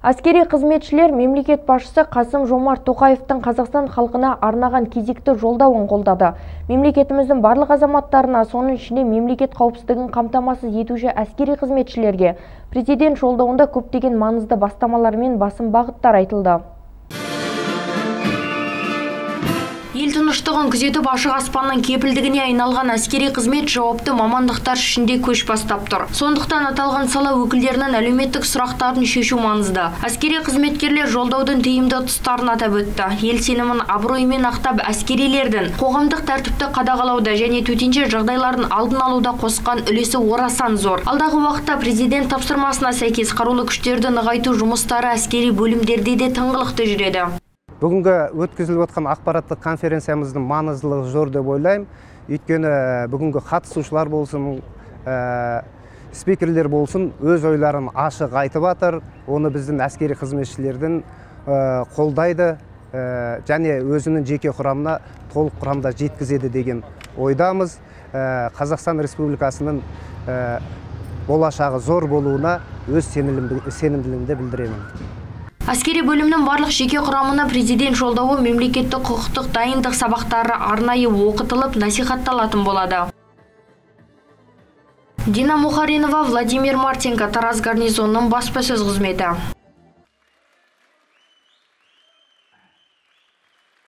Әскери қызметшілер мемлекет басшысы Қасым Жомарт Тоқаевтың Қазақстан халқына арнаған кезекті жолдауын қолдады. Мемлекетіміздің барлық азаматтарына, соның ішінде мемлекет қауіпсіздігін қамтамасыз етуші әскери қызметшілерге президент жолдауында көптеген маңызды бастамалар мен басым бағыттар айтылды. Ел тыныштығын күзетіп ашық аспанның кепілдігіне айналған әскери қызмет жауапты мамандықтар ішінде көш бастап тұр. Сондықтан аталған сала өкілдерінің әлеуметтік сұрақтарын шешу маңызды. Әскери қызметкерлер жолдаудың тиімді тұстарын атап өтті. Ел сенімін абыроймен ақтап әскерилердің қоғамдық тәртіпті қадағалауда және төтенше жағдайлардың алдын алуда қосқан үлесі орасан зор. Алдағы уақытта президент тапсырмасына сәйкес қарулы күштерді нығайту жұмыстары әскери бөлімдерде де тыңғылықты жүреді. Бүгінгі өткізіліп отқан ақпараттық конференциямыздың маңыздылығы зор деп ойлаймын. Өйткені э, бүгінгі қатысушылар болсын ә, спикерлер болсын өз ойларын ашық айтып жатыр оны біздің әскери қызметшілердің ә, қолдайды ә, және өзінің жеке құрамына толық құрамда жеткізеді деген ойдамыз. Қазақстан республикасының болашағы зор болуына өз сенімділігімді білдіремін. Әскери бөлімнің барлық жеке құрамына президент жолдауы мемлекеттік құқықтық дайындық сабақтары арнайы оқытылып насихатталатын болады. Дина мухаринова владимир мартенко тараз гарнизонының баспасөз қызметі.